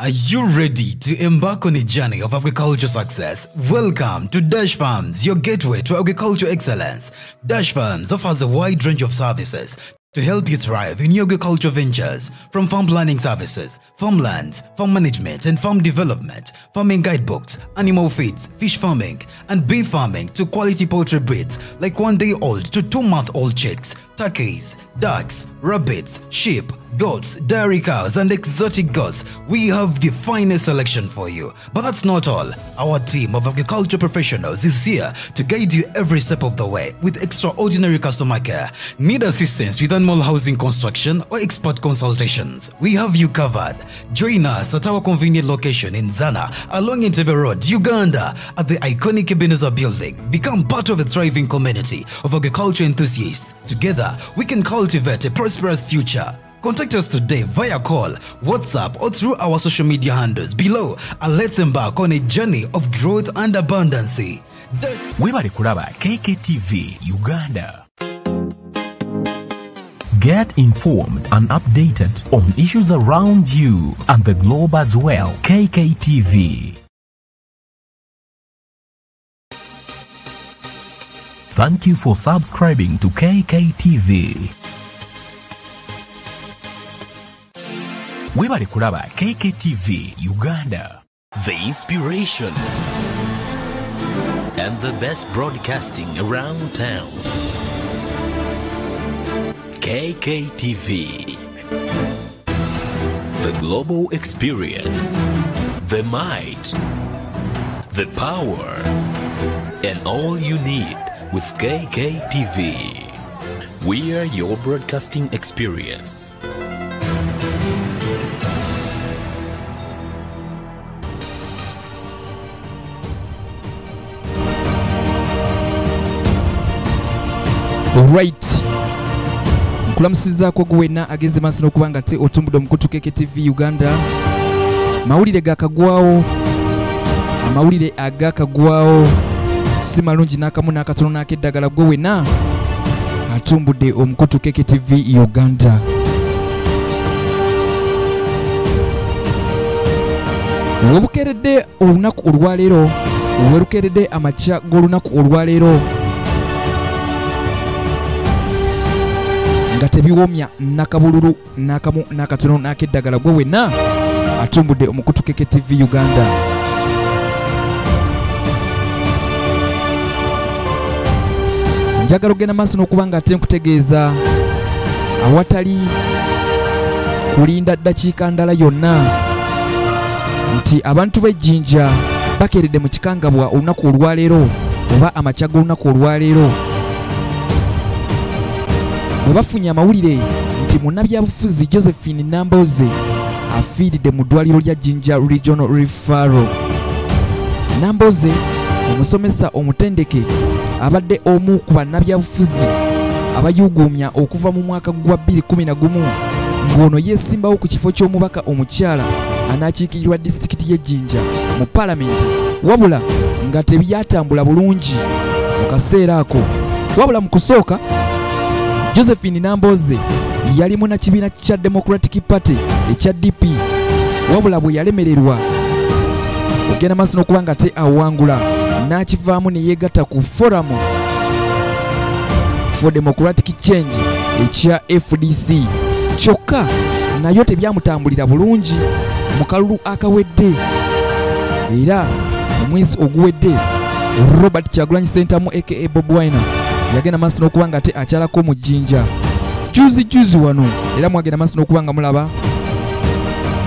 Are you ready to embark on a journey of agriculture success? Welcome to Dash Farms, your gateway to agriculture excellence. Dash Farms offers a wide range of services to help you thrive in your agriculture ventures, from farm planning services, farmlands, farm management and farm development, farming guidebooks, animal feeds, fish farming, and beef farming to quality poultry breeds like one day old to two month old chicks, turkeys, ducks, rabbits, sheep, goats, dairy cows, and exotic goats. We have the finest selection for you. But that's not all. Our team of agriculture professionals is here to guide you every step of the way with extraordinary customer care. Need assistance with animal housing construction or expert consultations? We have you covered. Join us at our convenient location in Zana along Entebbe Road, Uganda at the iconic Ebenezer building. Become part of a thriving community of agriculture enthusiasts. Together, we can cultivate a prosperous future. Contact us today via call, WhatsApp, or through our social media handles below, and let's embark on a journey of growth and abundance. The- webale kulaba kktv uganda get informed and updated on issues around you and the globe as well kktv thank you for subscribing to kktv webale kulaba kktv uganda the inspiration and the best broadcasting around town. KKTV. The global experience, the might, the power, and all you need with KKTV. We are your broadcasting experience. Right. Nkulamusizaako gwe wenna ageze maaso n'okuba nga te otumbudde omukutu kktv uganda. Mawulire gakagwawo amawulire agakagwawo si malungi n'akamu n'akatono n'akeddagala gwe wenna atumbudde omukutu kktv uganda. Webukeredde olunaku olwaleero werukeredde amakya g'olunaku olwaleero nga tebiwomya nakabululu nakamu nakatono nakeddagala gwe wenna atumbudde omukutu keke tv uganda. Njagala ogenda maaso n'okuba nga ate nkutegeeza awatali kulinda ddakiika ndala yonna nti abantu b'ejjinja bakeredde mu kikangabwa olunaku olwaleero oba amakya g'olunaku olwaleero bwe bafunye amawulire nti munnabyabufuzi josephine namboze afiiridde mu ddwaliro lya jinja regional refaro namboze omusomesa omutendeke abadde omu ku bannabyabufuzi abayuguumya okuva mu mwaka gwa 2011 ng'ono yeesimbawo ku kifo ky'omubaka omukyala anaakiikirirwa disitulikiti y'ejjinja mu palamenti wabula nga tebyatambula bulungi mu kaseera ako. Wabula mu kusooka josephine namboze yali munnakibiina kya democratic party ekya dp wabula bwe yalemererwa. Ogenda maaso n'okuba nga te awangula n'akivaamu ne yeegatta ku foramu for democratic change ekya fdc kyokka nayo tebyamutambulira bulungi mu kalulu akawedde. Era mu mwezi oguwedde robert kyagulanyi sentamu aka bob wine yagenda maaso n'okuba nga te akyalako mu jjinja. Juzi juzi wano era mwagenda maaso n'okuba nga mulaba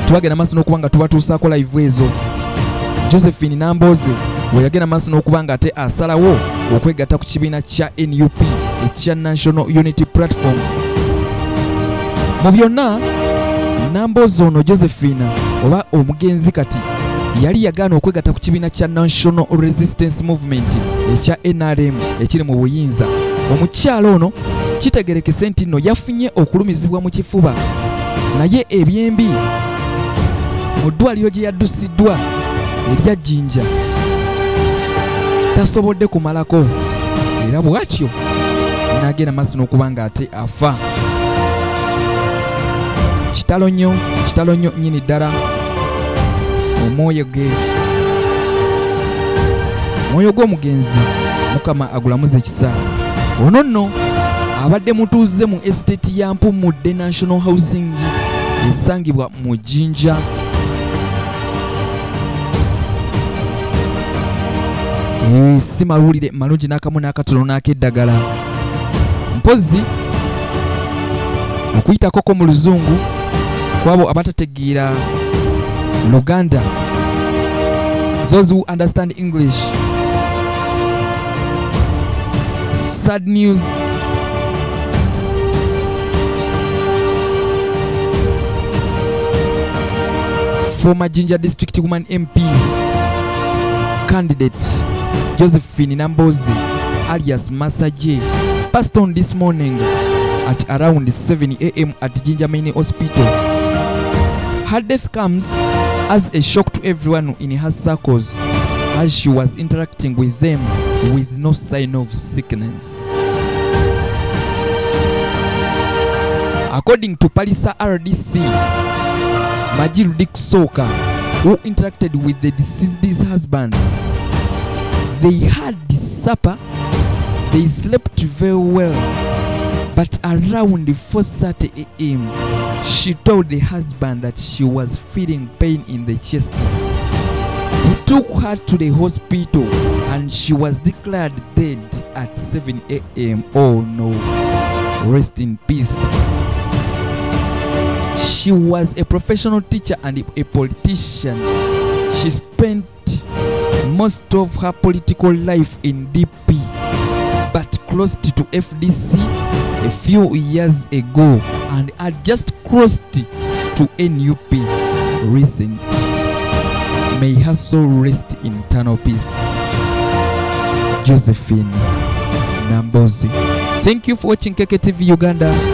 twagenda maaso n'okuba nga tubatuusaako live ezo. Josephine namboze we yagenda maaso n'okuba nga ate asalawo okwegatta ku kibiina kya nup ekya national unity platform. Mu byonna namboze ono josephine oba omugenzi kati yali yagaana okwegatta ku kibiina kya national resistance movement ekya nrm ekiri mu buyinza. Omukyalo ono kitegerekese nti nno yafunye okulumizibwa mu kifuba. Naye ebyembi mu ddwaliro gye yaddusiddwa erya jjinja tasobodde kumalako. Era bw'atyo n'agenda maaso n'okuba nga ate afa. Kitalo nnyo kitalo nnyo nnyini ddala omwoyo ge. Omwoyo gw'omugenzi mukama agulamuza ekisa. Ono nno abadde mutuuze mu esiteeti ya mpumudde national housing esangibwa mu jinja. Eh, si mawulire malungi n'akamu n'akatono n'ak'eddagala. Mpozi okuyitako mu luzungu kwabo abatategeera luganda those who understand english sad news former jinja district woman mp candidate josephine nambozi alias masaje passed on this morning at around 7 a.m. at Ginger Mini Hospital. Her death comes as a shock to everyone in her circles as she was interacting with them with no sign of sickness. According to Palisa RDC, Majiru Dick who interacted with the deceased's husband, they had supper, they slept very well, but around 4:30 a.m., she told the husband that she was feeling pain in the chest. He took her to the hospital and she was declared dead at 7 a.m. Oh no. Rest in peace. She was a professional teacher and a politician. She spent most of her political life in DP but closed to FDC a few years ago and had just crossed to NUP recent. May her soul rest in eternal peace. Josephine Nambozi. Thank you for watching KKTV Uganda.